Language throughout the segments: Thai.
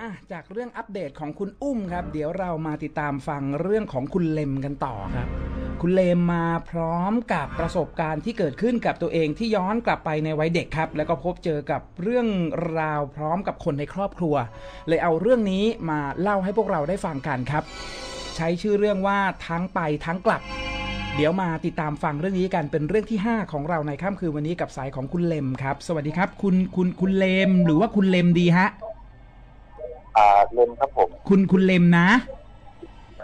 อะจากเรื่องอัปเดตของคุณอุ้มครับ เดี๋ยวเรามาติดตามฟังเรื่องของคุณเลมกันต่อครับ คุณเลมมาพร้อมกับประสบการณ์ที่เกิดขึ้นกับตัวเองที่ย้อนกลับไปในวัยเด็กครับ แล้วก็พบเจอกับเรื่องราวพร้อมกับคนในครอบครัว เลยเอาเรื่องนี้มาเล่าให้พวกเราได้ฟังกันครับ ใช้ชื่อเรื่องว่าทั้งไปทั้งกลับ เดี๋ยวมาติดตามฟังเรื่องนี้กันเป็นเรื่องที่ 5 ของเราในค่ำคืนวันนี้กับสายของคุณเลมครับ สวัสดีครับ คุณคุณคุณเลมหรือว่าคุณเลมดีฮะ อ่าเลนครับผม คุณคุณเลมนะ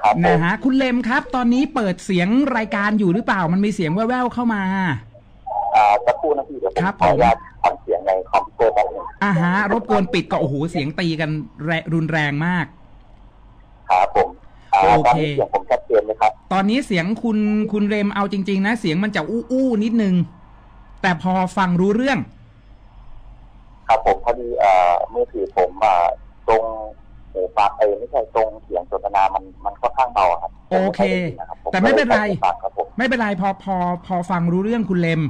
ครับผมนะฮะคุณเลมครับ ตอนนี้เปิดเสียงรายการอยู่หรือเปล่า มันมีเสียงแว่วๆเข้ามา อ่าจะพูดนะพี่เดี๋ยวผมครับขออนุญาตผมทำเสียงในคอมพิวเตอร์แป๊บหนึงอ่าฮะ รบกวนปิดก็โอ้โหเสียงตีกันแรรุนแรงมาก ครับผมอ่าโอตอนเค นี้เสียงผมชัดเจนไหมครับ ตอนนี้เสียงคุณคุณเรมเอาจริง ๆ นะ เสียงมันจะอู้อู้นิดนึง แต่พอฟังรู้เรื่อง ครับผมพอดีเอ่อมือถือผมอ่า ตรงหูฟังเออไม่ใช่ตรงเสียงสนทนามันมันค่อนข้างเบาครับโอเคผมไม่ได้ยินนะครับผแต่ไม่เป็นไรก็ลยใส่หูฟังครับผมไม่เป็นไรพอพอพอฟังรู้เรื่องคุณเลม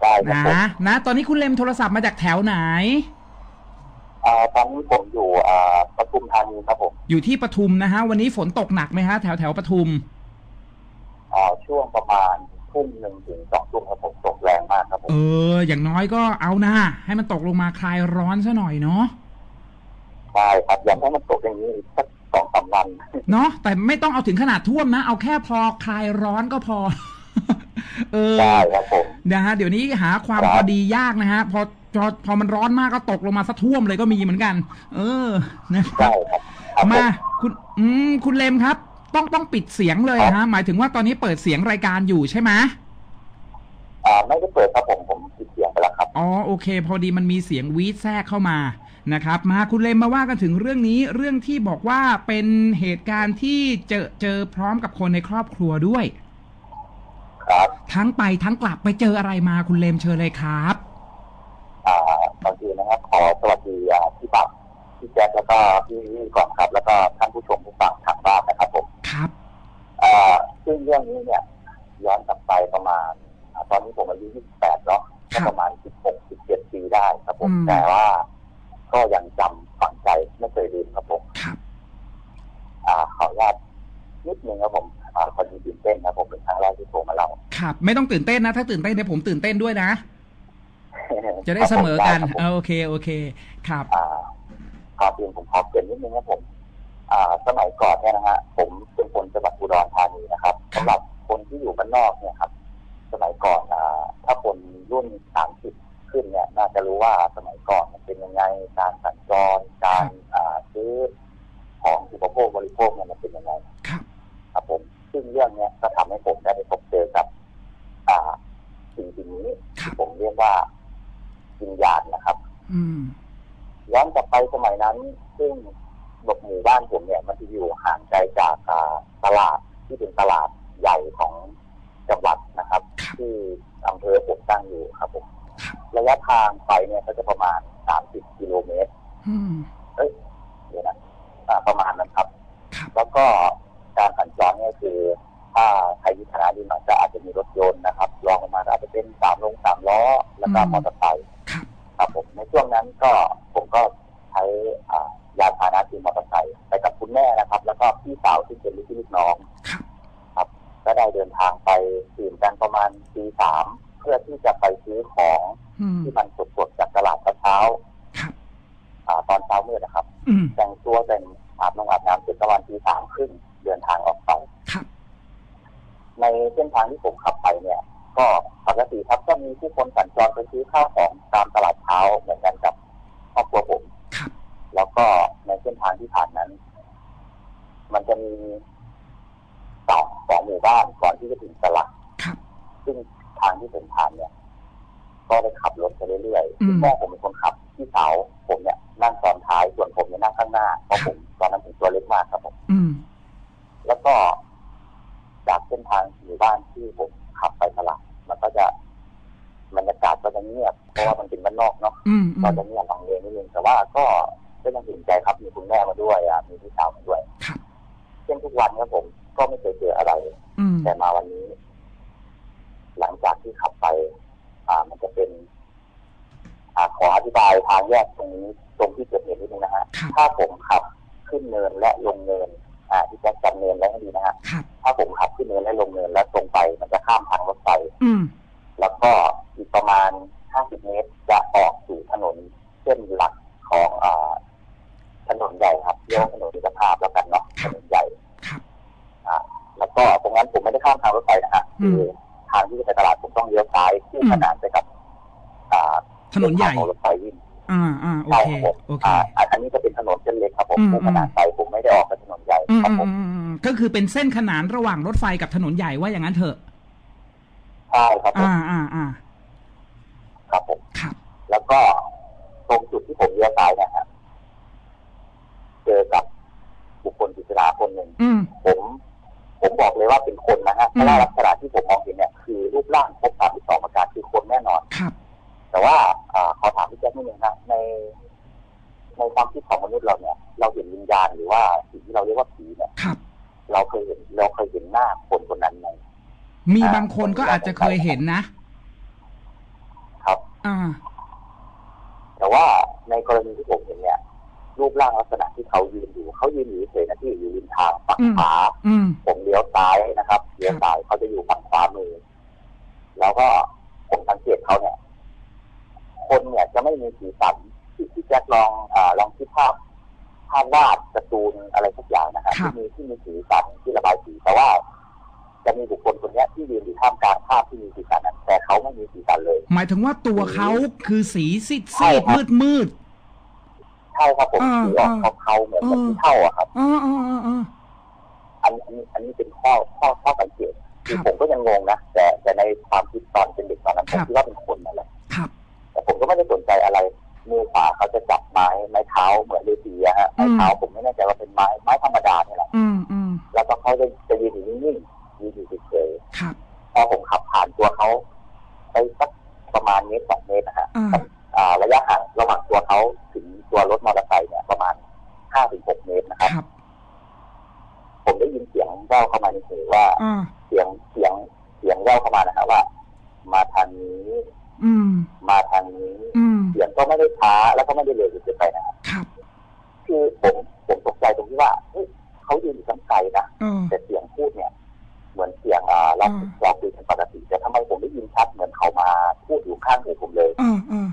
ได้ครับนะผมนะตอนนี้คุณเลมโทรศัพท์มาจากแถวไหนอ่าตอนนี้ผมอยู่อ่าปทุมธานีครับผมอยู่ที่ปทุมนะฮะ วันนี้ฝนตกหนักไหมฮะแถวแถวปทุมอ่าช่วงประมาณทุ่มหนึ่งถึงสองทุ่มครับผมตกแรงมากครับผมเออ อย่างน้อยก็เอาหน้าให้มันตกลงมาคลายร้อนซะหน่อยเนาะ ใช่ครับอยากให้มันตกอย่างนี้อีกสักสองสามวันเนาะแต่ไม่ต้องเอาถึงขนาดท่วมนะ เอาแค่พอคลายร้อนก็พอ เออได้ครับผมนะฮะเดี๋ยวนี้หาความครับพอดียากนะฮะพอพอพอมันร้อนมากก็ตกลงมาสักท่วมเลยก็มีเหมือนกัน เออนะครับได้ครับครับผมาคุณอืมคุณเลมครับ ต้องต้องปิดเสียงเลยฮะหมายถึงว่าตอนนี้เปิดเสียงรายการอยู่ใช่ไหมอ่าไม่ได้เปิดครับผมผมปิดเสียงไปแล้วครับอ๋อโอเค พอดีมันมีเสียงวีดแทรกเข้ามา นะครับ มาคุณเลมมาว่ากันถึงเรื่องนี้เรื่องที่บอกว่าเป็นเหตุการณ์ที่เจอเจอพร้อมกับคนในครอบครัวด้วย ครับทั้งไปทั้งกลับไปเจออะไรมาคุณเลมเชิญเลยครับอ่าก่อนอื่นนะครับขอสวัสดีอ่าพี่ปักพี่แจ๊คแล้วก็พี่นี่ก่อนครับ แล้วก็ท่านผู้ชมผู้ฟังทางบ้านนะครับผมครับอ่าซึ่งเรื่องนี้เนี่ยย้อนกลับไปประมาณอ่าตอนนี้ผมอายุ28เนาะก็ประมาณ16 17ปีได้ครับผมอืมแต่ว่า ก็ยังจำฝังใจไม่เคยลืมครับผม ครับ อ่าขออนุญาตนิดนึงครับผมอ่าพอดีตื่นเต้นนะผมเป็นครั้งแรกที่โทรมาเล่า ครับ ไม่ต้องตื่นเต้นนะ ถ้าตื่นเต้นเดี๋ยวผมตื่นเต้นด้วยนะ จะได้เสมอกันครับผมเออโอเค โอเค ครับ อ่าครับเรียนผมขอเกรินนิดนึงครับผม อ่า สมัยก่อนเนี่ยนะฮะผมเป็นคนจังหวัดอุดรธานีนะครับสำหรับคนที่อยู่บ้านนอกเนี่ยครับ สมัยก่อนอ่าถ้าคนรุ่นสามสิบ ขึ้นเนี่ยน่าจะรู้ว่าสมัยก่อนมันเป็นยังไงการสัญจรการอ่าซื้อของอุปโภคบริโภคเนี่ยมันเป็นยังไงครับครับผมซึ่งเรื่องเนี้ยก็ทำให้ผมได้ไปพบเจอกับ อ่าสิ่งสิ่งนี้ครับที่ผมเรียกว่าวิญญาณนะครับ อืมย้อนกลับไปสมัยนั้น ซึ่งหหมู่บ้านผมเนี่ย มันจะอยู่ห่างไกลจากอ่าตลาดที่เป็นตลาดใหญ่ของจังหวัดนะครับครับที่อำเภอผมตั้งอยู่ครับผมค รับระยะทางไปเนี่ยก็จะประมาณ30กิโลเมตรอืมเดี๋ยวนะอ่าประมาณนั้นครับ ครับ แล้วก็การสัญจรเนี่ยคือถ้าใครมีฐานะดีหน่อยก็อาจจะมีรถยนต์นะครับรองลงมาก็อาจจะเป็นสามลงสามล้อแล้วก็มอเตอร์ไซค์ครับ ครับผมในช่วงนั้นก็ผมก็ใช้อ่ายานพาหนะคือมอเตอร์ไซค์ไปกับคุณแม่นะครับ แล้วก็พี่สาวที่เป็นลูกพี่ลูกน้อง ครับ ก็ได้เดินทางไปตื่นกันประมาณตีสาม เพื่อที่จะไปซื้อของอืมที่มันสดๆจากตลาดเช้าครับอ่าตอนเช้ามืดนะครับอืมแต่งตัวแต่งอาบน้ำอาบน้ำเสร็จประมาณตีสามครึ่งเดินทางออกไปครับในเส้นทางที่ผมขับไปเนี่ย ก็ปกติครับก็มีผู้คนสัญจรไปซื้อข้าวของตามตลาดเช้าเหมือนกันกับครอบครัวผมครับแล้วก็ในเส้นทางที่ผ่านนั้น มันจะมีสองสองหมู่บ้านก่อนที่จะถึงตลาดครับซึ่ง ทางที่ผมผ่านเนี่ย ก็ได้ขับรถไปเรื่อยอืมๆคุณแม่ผมเป็นคนขับพี่สาวผมเนี่ยนั่งซ้อนท้ายส่วนผมเนี่ยนั่งข้างหน้าเพราะผมตอนนั้นผมตัวเล็กมากครับผมอืมแล้วก็จากเส้นทางหมู่บ้านที่ผมขับไปตลาดมันก็จะบรรยากาศก็จะเงียบเพราะว่ามันเป็นบ้านนอกเนาะอืมอืก็มจะเงียบฟังเลงนิดนึงแต่ว่าก็ก็ยังถึงใจครับมีคุณแม่มาด้วยอะมีพี่สาวมาด้วยครับเช่นทุกวันครับผม ก็ไม่เคยเจออะไรอืมแต่มาวันนี้ หลังจากที่ขับไป อ่า มันจะเป็น อ่าขออธิบายทางแยกตรงนี้ตรงที่เกิดเหตุนิดนึงนะฮะครับ ถ้าผมขับขึ้นเนินและลงเนิน อ่าที่แจ็คจำเนินไว้ให้ดีนะฮะครับ ถ้าผมขับขึ้นเนินและลงเนินแล้วตรงไป มันจะข้ามทางรถไฟ อืม ถนนใหญ่เส้ทางของรถไฟวิ่งอ่าอ่าโอใช่เคครับผมโอเคอ่าอันนี้จะเป็นถนนเส้นเล็กครับผมอืมคู่ขนานไปผมไม่ได้ออกไปถนนใหญ่อืมครับอืผมมอืมอืมก็คือเป็นเส้นขนานระหว่างรถไฟกับถนนใหญ่ว่าอย่างนั้นเถอะใช่ครับผมอ่า มีอ่าบางคนก็อาจจะเคยเห็นนะ ครับ อ่า แต่ว่าในกรณีที่ผมเห็นเนี่ย รูปร่างลักษณะที่เขายืนอยู่ เขายืนอยู่เฉยๆนะที่อยู่ริมทางฝั่งอืมขวาอืมผมเลี้ยวซ้ายนะครับเลี้ยวซ้ายเขาจะอยู่ฝั่งขวามือ แล้วก็ผมสังเกตเขาเนี่ย คนเนี่ยจะไม่มีสีสันที่ที่แจ็คลองอ่าลองคิดภาพภาพวาดการ์ตูนอะไรสักอย่างนะฮะครัที่บมีที่มีสีสันที่ระบายสีแต่ว่า จะมีบุคคลคนเนี้ยที่ยืนอยู่ท่ามกลางภาพที่มีสีสันนั้นแต่เขาไม่มีสีสันเลย หมายถึงว่าตัวเขาคือสีซีดใช่ซีดครับมืดมืดใช่ครับผมอ่าสีออกอ่าเทาๆเหมือนอ่ากับที่เท่าอะครับอ๋ออ๋ออ๋ออ๋ออันนี้อันนี้เป็นข้อข้อข้อสังเกตคคือรับผมก็ยังงงนะแต่แต่ในความคิดตอนเป็นเด็กตอนนั้นผมครับคิดว่าเป็นคนนั่นแหละครับแต่ผมก็ไม่ได้สนใจอะไรมือขวาเขาจะจับไม้ไม้เท้าเหมือนฤาษีอะฮะไม้เท้าผมไม่แน่ใจว่าเป็นไม้ไม้ธรรมดาเนี่ยแหละอืมอืมแล้วก็เขาจะจะยืนอยู่นิ่งๆ ยืนอยู่เฉยครับๆพอผมขับผ่านตัวเขาไปสักประมาณเมตรสองเมตรนะฮะอ่าอ่าระยะห่างระหว่างตัวเขาถึงตัวรถมอเตอร์ไซค์เนี่ยประมาณห้าถึงหกเมตรนะครับครับผมได้ยินเสียงแว่วเข้ามาในหูว่าอ่าเสียงเสียงเสียงแว่วเข้ามานะฮะว่า มาทางนี้อืมมาทางนี้อืมเสียงก็ไม่ได้ช้าแล้วก็ไม่ได้เร็วจนเกินไปนะฮะครับคือผมผมตกใจตรงที่ว่าเฮ้ยเขายืนอยู่ข้างไกลนะเออแต่เสียงพูดเนี่ย เหมือนเสียงอ่าเราอ่าเราคุยกันปกติแต่ทำไมผมได้ยินชัดเหมือนเขามาพูดอยู่ข้างหูผมเลยเออเออ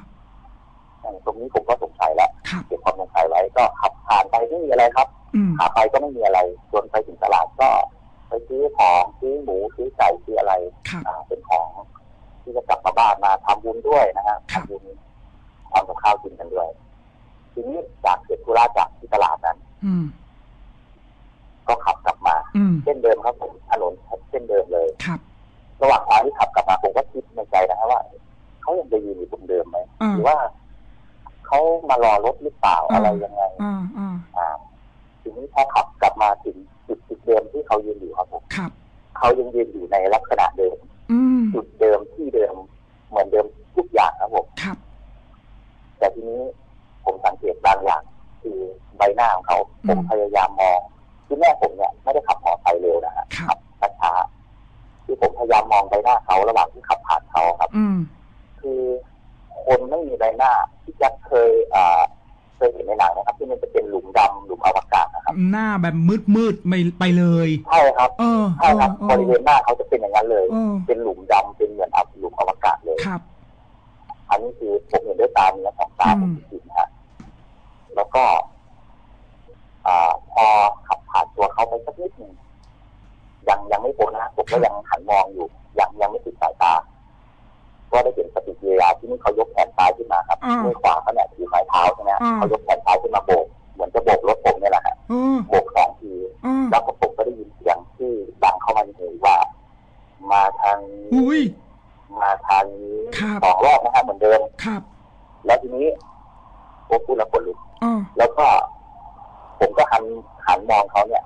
ตรงนี้ผมก็สงสัยแล้วครับเก็บความสงสัยไว้ก็ขับผ่านไปไม่มีอะไรครับอืมขาไปก็ไม่มีอะไรจนไปถึงตลาดก็ไปซื้อของซื้อหมูซื้อไก่ซื้ออะไรครับอ่าเป็นของที่จะกลับมาบ้านมาทำบุญด้วยนะฮะครับ อะไรยังไงอ่าอ่าอ่าทีนี้พอขับกลับมาถึงจุดจุดเดิมที่เขายืนอยู่ครับผมครับ เขายังยืนอยู่ในลักษณะ มืดมืดๆไม่ไปเลยใช่ครับเออเอใช่อครับเอบริเวอณหน้าเขาจะเป็นอย่างนั้นเลยเออเป็นหลุมดำเป็นเหมือนอับหลุมอวกาศเลยครับ อันนี้คือผมเห็นด้วยตาเนื้อของตาอืผม หันหันมองเขาเนี่ย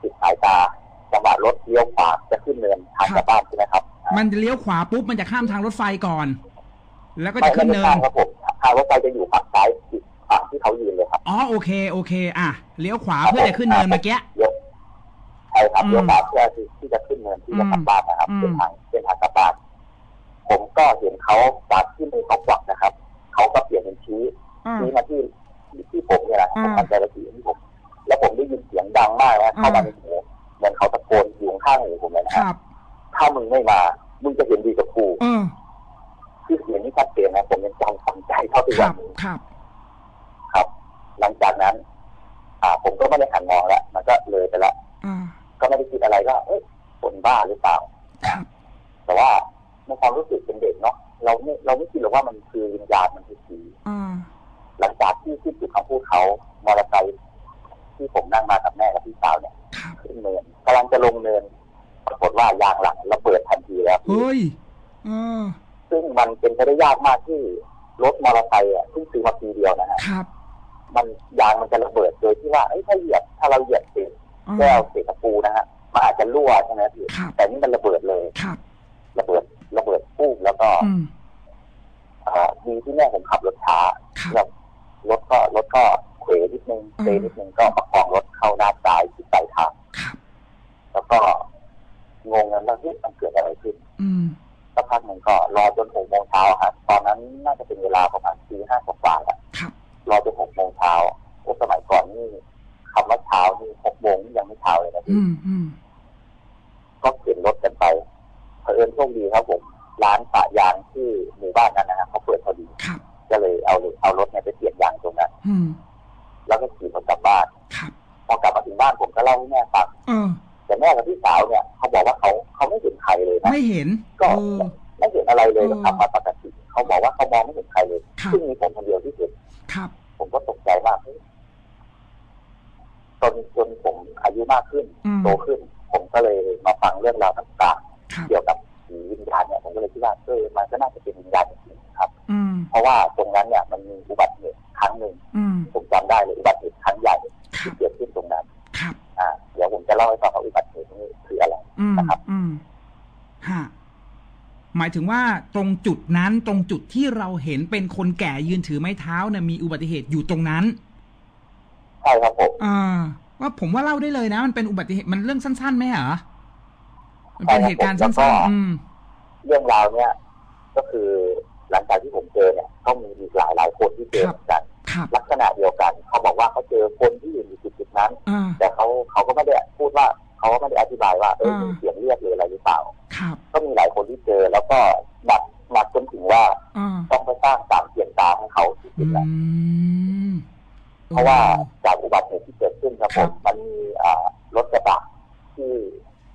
ติดสายตาจังหวะรถเลี้ยวขวาจะขึ้นเนินทางกลับบ้านใช่ไหมครับมันจะเลี้ยวขวาปุ๊บมันจะข้ามทางรถไฟก่อน แล้วก็ไม่จะขึ้นไม่เนิใช่นครับผมทางรถไฟจะอยู่ฝั่งซ้ายอีกฝั่งที่เขายืนเลยครับอ๋อโอเคโอเค อะเลี้ยวขวาเพื่อจะขึ้นเนินเมื่อกี้เลี้ยวใช่ครับอืมเลี้ยวขวาเพื่อที่ที่จะขึ้นเนินที่จะกลับบ้านนะครับอืมเป็นทางเป็นทางกลับบ้านผมก็เห็นเขาจากที่มือเขากวักนะครับเขาก็เปลี่ยนเป็นชี้อ่าชี้มาที่ที่ผมเนี่ยนะผมมั่นใจว่าคือที่ผมแล้ว ผมได้ยินเสียงดังมากนะเข้ามาในหูเหมือนเขาตะโกนอยู่ข้างหูผมเลยนะคฮะรับถ้ามึงไม่มา มึงจะเห็นดีกับกูเออที่เสียงนี้ชัดเจนนะผมยังจำฝังใจเท่าทุกควัรันบนี้ครับ ครับ หลังจากนั้น อ่า ผมก็ไม่ได้หันมองแล้วมันก็เลยไปละอ่าก็ไม่ได้คิดอะไรก็เอ้ยคนบ้าหรือเปล่าครับแต่ว่าในความรู้สึกเป็นเด็กเนาะเราไม่เราไม่คิดหรอกว่ามันคือวิญญาณมันคือผีอ่าหลังจากที่ที่จุดคำพูดเขามอเตอร์ไซค์ ที่ผมนั่งมากับแม่กับพี่สาวเนี่ยครับขึ้นเนินกำลังจะลงเนินปรากฏว่ายางหลังระเบิดทันทีแล้วเฮ้ยเออซึ่งมันเป็นไปได้ยากมากที่รถมอเตอร์ไซค์อะเพิ่งซื้อมาปีเดียวนะฮะครับมันยางมันจะระเบิดโดยที่ว่าเอ้ยถ้าเหยียบถ้าเราเหยียบเศษอ่าแก้วเศษตะปูนะฮะมันอาจจะรั่วใช่ไหมพี่ครับแต่นี่มันระเบิดเลยครับ ระเบิดระเบิดปุ้มแล้วก็อืมอ่าดีที่แม่ผมขับรถช้าครับแบบรถก็รถก็ เขวนิดนึงอืมเซนิดนึงก็ประคองรถเข้าด้านซ้ายที่ปลายทางครับแล้วก็งงกันว่าเฮ้ยมันเกิดอะไรขึ้นอืมสักพักหนึ่งก็รอจนหกโมงเช้าครับตอนนั้นน่าจะเป็นเวลาประมาณตีห้ากว่าๆอะครับรอจนหกโมงเช้าโอ้สมัยก่อนนี่คำว่าเช้านี่หกโมงนี่ยังไม่เช้าเลยนะอืพี่มอืมก็เข็นรถกันไปเผอิญโชคดีครับผมร้านปะยางที่หมู่บ้านนั้นนะฮะเขาเปิดพอดีครับก็เลยเอาเอารถเนี่ยไปเปลี่ยนยางตรงนั้น ก็เล่าให้แม่ฟังเออแต่แม่กับพี่สาวเนี่ยเขาบอกว่าเขาเขาไม่เห็นใครเลยนะไม่เห็นก็เออไม่เห็นอะไรเลยเออก็ขับมาปกติเขาบอกว่าเขามองไม่เห็นใครเลยครับซึ่งมีผม ล่าให้ฟังว่าอุบัติเหตุนี้คืออะไรอืมนะครับอืมฮะหมายถึงว่าตรงจุดนั้นตรงจุดที่เราเห็นเป็นคนแก่ยืนถือไม้เท้าเนี่ยมีอุบัติเหตุอยู่ตรงนั้นใช่ครับผมอ่าว่าผมว่าเล่าได้เลยนะ มันเป็นอุบัติเหตุมันเรื่องสั้นๆไหมเหรอมันเป็นเหตุการณ์สั้นๆอืมเรื่องราวเนี่ย ก็คือหลังจากที่ผมเจอเนี่ย ก็มีอีกหลายหลายๆคนที่เจอเหมือนกันครับ ลักษณะเดียวกัน เขาบอกว่าเขาเจอคนที่อยู่ในจุดๆนั้นอ่าแต่เขาเขาก็ไม่ได้พูดว่าเขาก็ไม่ได้อธิบายว่าเอออ่ามีมีเสียงเรียกหรืออะไรหรือเปล่าครับก็มีหลายคนที่เจอแล้วก็หนักหนักจนถึงว่าอ่าต้องไปสร้างสามเสียงตาให้เขาที่อืสุดแล้วมเพราะว่าจากอุบัติเหตุที่เกิดขึ้นครับคผรับมมันมีอ่ารถกระบะที่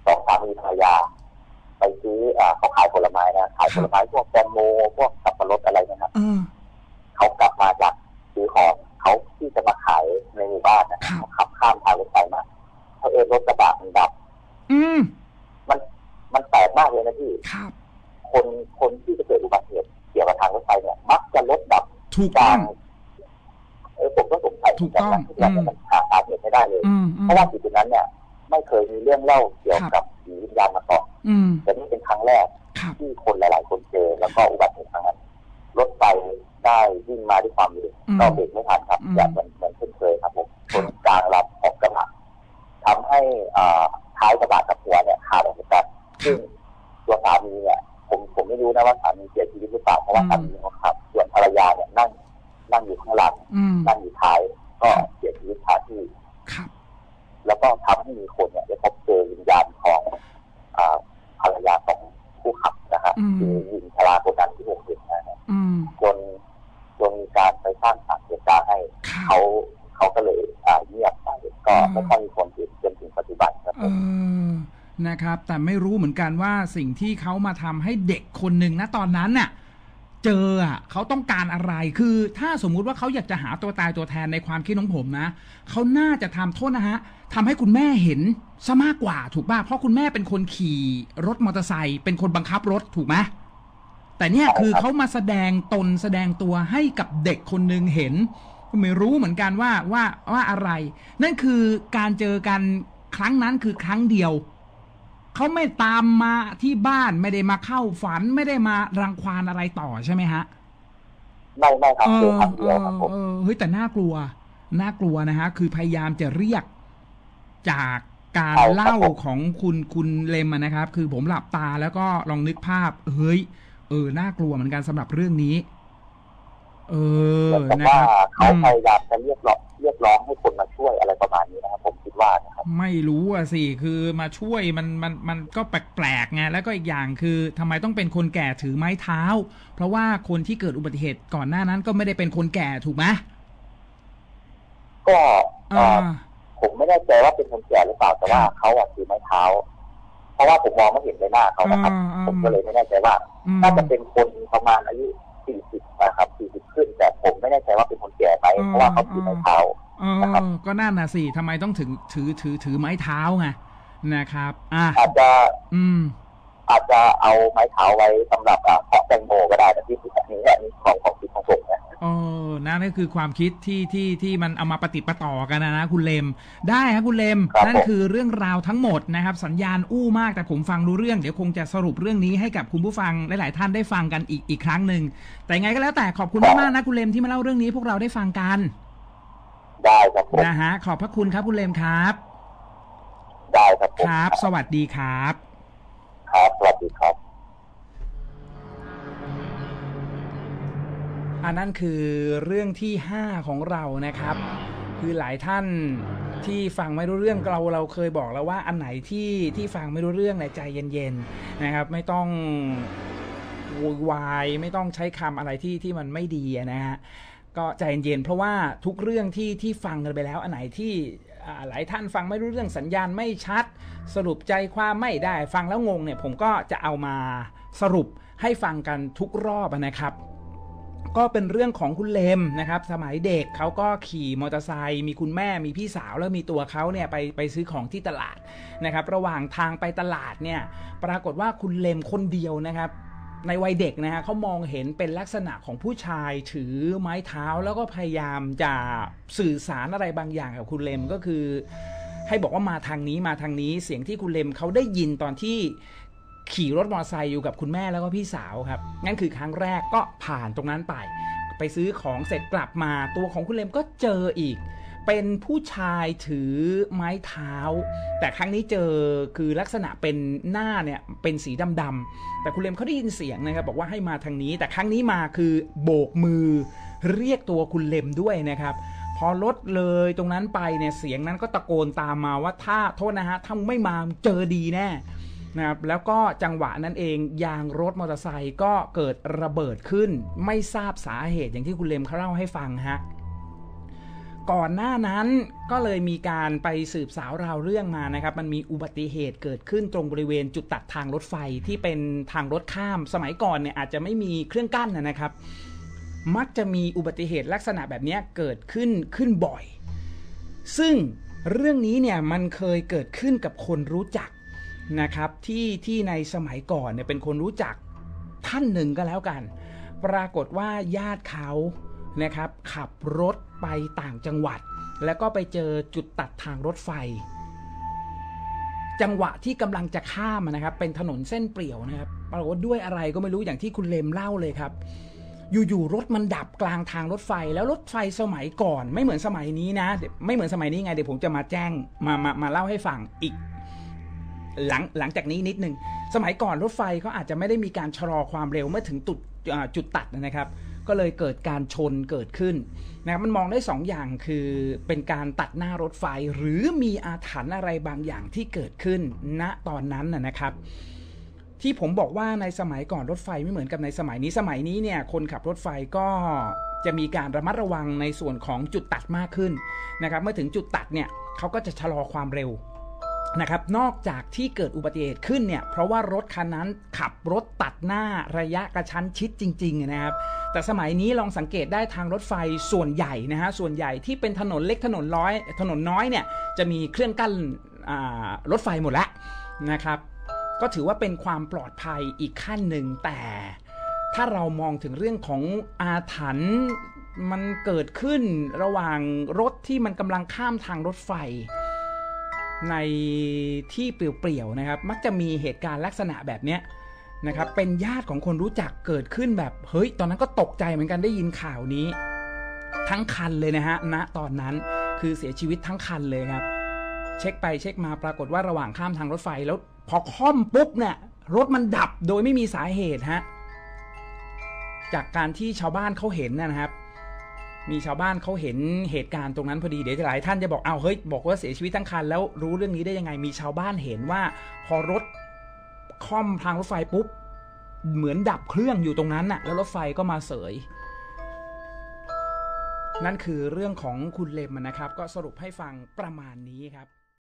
สองสามีภรรยา ไปซื้ออ่าเขาขายผลไม้นะขายผลไม้พวกแตงโมพวกสับปะรดอะไรนะครับเออเขากลับมาจากซื้อ ของเขาที่จะมาขายในหมู่บ้านนะครัเขาบขับข้ามทางรถไฟมาเขาเออรถกระบะมันดับ อืมมันมันแปลกมากเลยนะพี่ครับคนคนที่จะเกิดอุบัติเหตุเกี่ยวกับทางรถไฟเนี่ย มักจะรถดับถูกกต้ลาองงเออผมก็สงสัยถูกต้องเหมืนกันนะที่มันหาสาเหตุไม่ได้เลยอืมอืเพมราะว่าจุดนั้นเนี่ย ไม่เคยมีเรื่องเล่าเกี่ยวครับกับผีวิญญาณมาก่อนอืมแต่นี่เป็นครั้งแรกครับที่คนหลาย ๆ คนเจอแล้วก็อุบัติเหตุครั้งนั้นรถไฟ ได้วิ่งมาด้วยความเร็วอืมก็เบรกไม่ทันครับอืมแบบเหมือนเหมือนเช่นเคยครับผมคชรับนกลางลำของกระบะทำให้อ่าท้ายกระบะกับหัวเนี่ยขาดออกจากกันซึ่งตัวสามีเนี่ยผมผมไม่รู้นะว่าสามีเสียชีวิตหรือเปล่าเพราะว่าสามีเขาขับ ส่วนภรรยาเนี่ยนั่งนั่งอยู่ข้างหลังอืมนั่งอยู่ท้ายก็เสียชีวิตคาที่ครับแล้วก็ทำให้มีคนเนี่ยได้พบเจอวิญญาณของอ่าภรรยาของผู้ขับนะฮะอืมคือหญิงชราคนนั้นที่ผมเห็นนะฮะอืมจนจนมีการไป สร้างสารเสพติดให้ครับเขาเขาก็เลยอ่าเงียบไปก็อืมไม่ค่อยมีคนเห็นจนถึงปัจจุบันครับเออนะครับ แต่ไม่รู้เหมือนกันว่าสิ่งที่เขามาทำให้เด็กคนหนึ่งนะตอนนั้นน่ะ เจออะเขาต้องการอะไรคือ ถ้าสมมุติว่าเขาอยากจะหาตัวตายตัวแทนในความคิดของผมนะเขาน่าจะทำโทษนะฮะทำให้คุณแม่เห็นซะมากกว่าถูกป่ะเพราะคุณแม่เป็นคนขี่รถมอเตอร์ไซค์เป็นคนบังคับรถถูกไหม แต่เนี่ยคือเขามาแสดงตนแสดงตัวให้กับเด็กคนหนึ่งเห็นก็ไม่รู้เหมือนกันว่าว่าว่าอะไร นั่นคือการเจอกันครั้งนั้นคือครั้งเดียวเขาไม่ตามมาที่บ้านไม่ได้มาเข้าฝันไม่ได้มารังควานอะไรต่อใช่ไหมฮะไม่ไม่ครับเอเจออครั้งเอเดียวอครับผมเออเฮ้ยแต่น่ากลัว น่ากลัวนะฮะ คือพยายามจะเรียกจากการเล่าของคุณคุณเลมอะนะครับ คือผมหลับตาแล้วก็ลองนึกภาพ เฮ้ย เออน่ากลัวเหมือนกันสำหรับเรื่องนี้ เออเหมือนกับนะว่าครับเขาอืมพยายามจะเรียกร้องเรียกร้องให้คนมาช่วยอะไรประมาณนี้นะครับผมคิดว่านะครับไม่รู้อะสิคือมาช่วยมันมันมันก็แปลกๆไงแล้วก็อีกอย่างคือทำไมต้องเป็นคนแก่ถือไม้เท้า เพราะว่าคนที่เกิดอุบัติเหตุก่อนหน้านั้นก็ไม่ได้เป็นคนแก่ถูกไหมก็เอ่อ่าอผมไม่แน่ใจว่าเป็นคนแก่หรือเปล่าแต่ว่าเขาอะถือไม้เท้า เพราะว่าผมมองไม่เห็นใบหน้าเขานะครับอ่าอ่าผมก็เลยไม่แน่ใจว่าอืม น่าจะเป็นคนประมาณอายุ40นะครับ40ขึ้นแต่ผมไม่แน่ใจว่าเป็นคนแก่ไหมอ่าเพราะว่าเขาถือไม้เท้าเออก็นั่นน่ะสิทำไมต้องถึงถือถือถือไม้เท้าไงนะครับ อะอาจจะ อืม อาจจะเอาไม้เท้าไว้สำหรับอ่าเคาะแตงโมก็ได้แต่ที่อันนี้อันนี้ของของคิดของผมนะเออนั่นก็คือความคิดที่ที่ที่มันเอามาปฏิดประต่อกันนะนะคุณเลม ได้ครับคุณเลมครับนั่นผมคือเรื่องราวทั้งหมดนะครับ สัญญาณอู้มากแต่ผมฟังรู้เรื่องเดี๋ยวคงจะสรุปเรื่องนี้ให้กับคุณผู้ฟังหลาย ๆ ท่านได้ฟังกันอีกอีกครั้งหนึ่งแต่ยังไงก็แล้วแต่ขอบคุณมากๆนะคุณเลมที่มาเล่าเรื่องนี้พวกเราได้ฟังกันได้ครับผมนะฮะขอบพระคุณครับคุณเลมครับ ได้ครับผมครับ สวัสดีครับ ครับสวัสดีครับ อันนั้นคือเรื่องที่5ของเรานะครับ คือหลายท่านที่ฟังไม่รู้เรื่องเราเราเคยบอกแล้วว่าอันไหนที่ที่ฟังไม่รู้เรื่องเนี่ยใจเย็นๆนะครับ ไม่ต้องโวยวายไม่ต้องใช้คำอะไรที่ที่มันไม่ดีนะฮะก็ใจเย็นๆเพราะว่าทุกเรื่องที่ที่ฟังกันไปแล้ว อันไหนที่ หลายท่านฟังไม่รู้เรื่องสัญญาณไม่ชัด สรุปใจความไม่ได้ฟังแล้วงงเนี่ยผมก็จะเอามาสรุปให้ฟังกันทุกรอบนะครับ ก็เป็นเรื่องของคุณเลมนะครับ สมัยเด็กเขาก็ขี่มอเตอร์ไซค์มีคุณแม่มีพี่สาวแล้วมีตัวเขาเนี่ยไปไปซื้อของที่ตลาดนะครับ ระหว่างทางไปตลาดเนี่ย ปรากฏว่าคุณเลมคนเดียวนะครับ ในวัยเด็กนะฮะเขามองเห็นเป็นลักษณะของผู้ชายถือไม้เท้าแล้วก็พยายามจะสื่อสารอะไรบางอย่างกับคุณเลมก็คือ ให้บอกว่ามาทางนี้มาทางนี้เสียงที่คุณเลมเขาได้ยินตอนที่ขี่รถมอเตอร์ไซค์อยู่กับคุณแม่แล้วก็พี่สาวครับนั่นคือครั้งแรกก็ผ่านตรงนั้นไป ไปซื้อของเสร็จกลับมาตัวของคุณเลมก็เจออีก เป็นผู้ชายถือไม้เท้า แต่ครั้งนี้เจอคือลักษณะเป็นหน้าเนี่ยเป็นสีดำๆแต่คุณเลมเขาได้ยินเสียงนะครับ บอกว่าให้มาทางนี้ แต่ครั้งนี้มาคือโบกมือเรียกตัวคุณเลมด้วยนะครับ พอรถเลยตรงนั้นไปเนี่ยเสียงนั้นก็ตะโกนตามมาว่าถ้าโทษนะฮะถ้าไม่มาเจอดีแน่นะครับแล้วก็จังหวะนั้นเองยางรถมอเตอร์ไซค์ก็เกิดระเบิดขึ้น ไม่ทราบสาเหตุอย่างที่คุณเลมเขาเล่าให้ฟังฮะ ก่อนหน้านั้นก็เลยมีการไปสืบสาวราวเรื่องมานะครับ มันมีอุบัติเหตุเกิดขึ้นตรงบริเวณจุดตัดทางรถไฟที่เป็นทางรถข้ามสมัยก่อนเนี่ยอาจจะไม่มีเครื่องกั้นนะครับ มักจะมีอุบัติเหตุลักษณะแบบนี้เกิดขึ้นขึ้นบ่อย ซึ่งเรื่องนี้เนี่ยมันเคยเกิดขึ้นกับคนรู้จักนะครับที่ที่ในสมัยก่อนเนี่ยเป็นคนรู้จักท่านหนึ่งก็แล้วกัน ปรากฏว่าญาติเขา นะครับ ขับรถไปต่างจังหวัด แล้วก็ไปเจอจุดตัดทางรถไฟ จังหวะที่กำลังจะข้ามนะครับ เป็นถนนเส้นเปลี่ยวนะครับปรากฏว่าด้วยอะไรก็ไม่รู้อย่างที่คุณเลมเล่าเลยครับ อยู่ๆรถมันดับกลางทางรถไฟ แล้วรถไฟสมัยก่อน ไม่เหมือนสมัยนี้นะ ไม่เหมือนสมัยนี้ไงเดี๋ยวผมจะมาแจ้งมามามาเล่าให้ฟังอีกหลังหลังจากนี้นิดนึง สมัยก่อนรถไฟเขาอาจจะไม่ได้มีการชะลอความเร็วเมื่อถึงจุดจุดตัดนะครับ ก็เลยเกิดการชนเกิดขึ้นนะมันมองได้สองอย่างคือเป็นการตัดหน้ารถไฟหรือมีอาถรรพ์อะไรบางอย่างที่เกิดขึ้นณตอนนั้นนะครับ ที่ผมบอกว่าในสมัยก่อนรถไฟไม่เหมือนกับในสมัยนี้สมัยนี้เนี่ยคนขับรถไฟก็จะมีการระมัดระวังในส่วนของจุดตัดมากขึ้นนะครับ เมื่อถึงจุดตัดเนี่ยเขาก็จะชะลอความเร็ว นะครับนอกจากที่เกิดอุบัติเหตุขึ้นเนี่ย เพราะว่ารถคันนั้นขับรถตัดหน้าระยะกระชั้นชิดจริง ๆ นะครับ แต่สมัยนี้ลองสังเกตได้ทางรถไฟส่วนใหญ่นะฮะส่วนใหญ่ที่เป็นถนนเล็กถนนร้อย ถนนน้อยเนี่ยจะมีเครื่องกั้นรถไฟหมดแล้วนะครับ ก็ถือว่าเป็นความปลอดภัยอีกขั้นหนึ่งแต่ถ้าเรามองถึงเรื่องของอาถรรพ์มันเกิดขึ้นระหว่างรถที่มันกำลังข้ามทางรถไฟ ในที่เปลี่ยวๆนะครับ มักจะมีเหตุการณ์ลักษณะแบบเนี้ยนะครับ เป็นญาติของคนรู้จักเกิดขึ้นแบบเฮ้ย ตอนนั้นก็ตกใจเหมือนกันได้ยินข่าวนี้ ทั้งคันเลยนะฮะณตอนนั้นคือเสียชีวิตทั้งคันเลยครับ เช็คไปเช็คมาปรากฏว่าระหว่างข้ามทางรถไฟแล้วพอค่อมปุ๊บเนี่ยรถมันดับโดยไม่มีสาเหตุฮะจากการที่ชาวบ้านเขาเห็นนะครับ มีชาวบ้านเขาเห็นเหตุการณ์ตรงนั้นพอดีเดี๋ยวหลายท่านจะบอกเอาวเฮ้ยบอกว่าเสียชีวิตทั้งคันแล้วรู้เรื่องนี้ได้ยังไงมีชาวบ้านเห็นว่า พอรถค่อมทางรถไฟปุ๊บเหมือนดับเครื่องอยู่ตรงนั้นน่ะ แล้วรถไฟก็มาเสย นั่นคือเรื่องของคุณเลมนะครับ ก็สรุปให้ฟังประมาณนี้ครับ